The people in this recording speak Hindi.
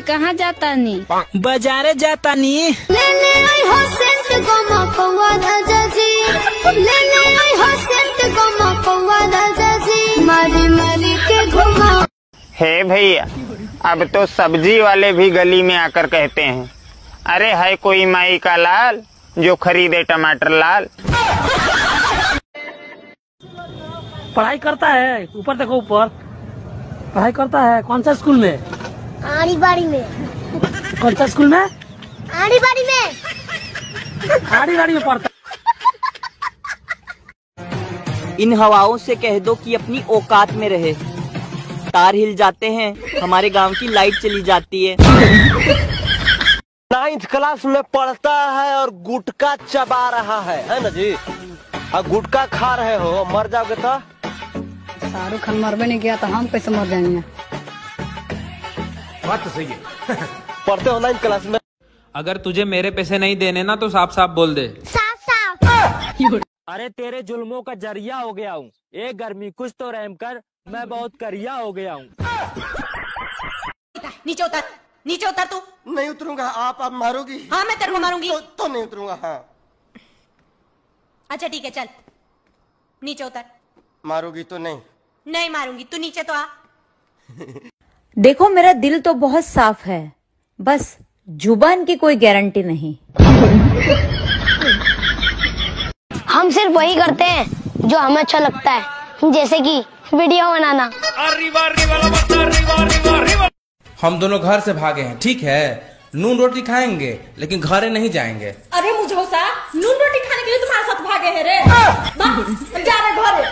कहाँ जाता नी? बाजारे जाता नी। लेने आई हो सेंट गमा कौवा राजा जी लेने आई हो सेंट गमा कौवा राजा जी मारी मारी के घुमा। हे भैया अब तो सब्ज़ी वाले भी गली में आकर कहते हैं अरे है कोई माई का लाल जो खरीदे टमाटर लाल? पढ़ाई करता है ऊपर देखो ऊपर। पढ़ाई करता है कौन सा स्कूल में? आड़ी बाड़ी में। कौन सा स्कूल में? आड़ी बाड़ी में। आड़ी बाड़ी में पढ़ता। इन हवाओं से कह दो कि अपनी औकात में रहे। तार हिल जाते हैं हमारे गाँव की लाइट चली जाती है। नाइन्थ क्लास में पढ़ता है और गुटखा चबा रहा है है ना जी? और गुटखा खा रहे हो मर जाओगे तो? शाहरुख खान मरबे नहीं किया तो हम कैसे मर जाएँगे? पढ़ते हो नाइन्थ क्लास में। अगर तुझे मेरे पैसे नहीं देने ना तो साफ़ साफ़ बोल दे। साफ़ साफ़। अरे तेरे जुल्मों का ज़रिया हो गया हूँ। एक गर्मी कुछ तो रहम कर मैं बहुत करिया हो गया हूँ। नीचे उतर नीचे उतर तू। नहीं उतरूँगा आप अब मारोगी। हाँ मैं तेरे को मारूँगी। तो, तो नहीं उतरूँगा हाँ। अच्छा ठीक है चल। नीचे उतर। मारोगी तो नहीं। नहीं मारूँगी तू नीचे तो आ। देखो मेरा दिल तो बहुत साफ़ है। बस ज़ुबान की कोई गारंटी नहीं। हम सिर्फ़ वही करते हैं जो हमें अच्छा लगता है जैसे कि वीडियो बनाना। हम दोनों घर से भागे हैं ठीक है? नून रोटी खाएँगे लेकिन घरे नहीं जाएँगे। अरे मुझे नून रोटी खाने के लिए तुम्हारे साथ भागे हैं रे। जा रहे घरे।